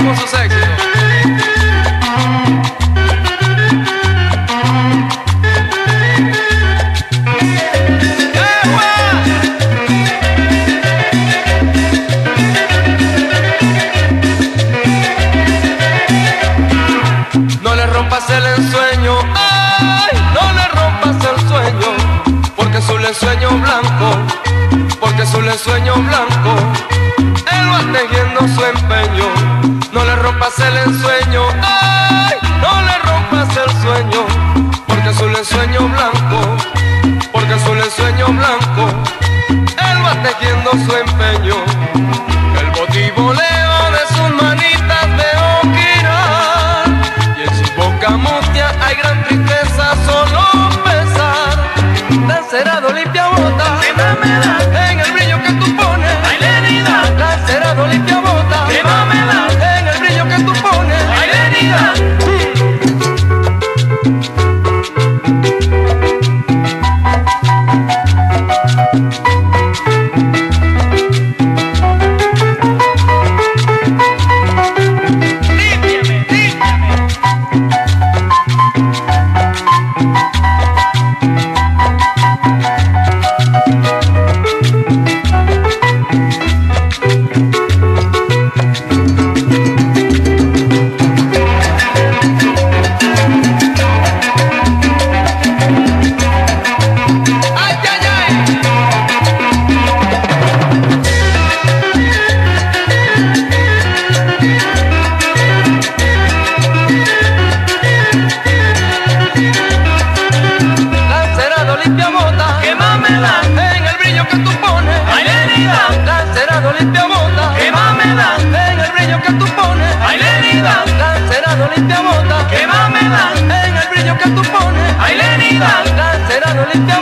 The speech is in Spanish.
famosos éxitos. No le rompas el ensueño, ay, no le rompas el sueño, porque es un ensueño blanco, porque es un ensueño blanco. su empeño, el motivo le cancelado limpia bota, quemámela, en el brillo que tú pones, ay Lenida, cancelado limpia bota, quemámela, en el brillo que tú pones, ay Lenida, cancelado limpia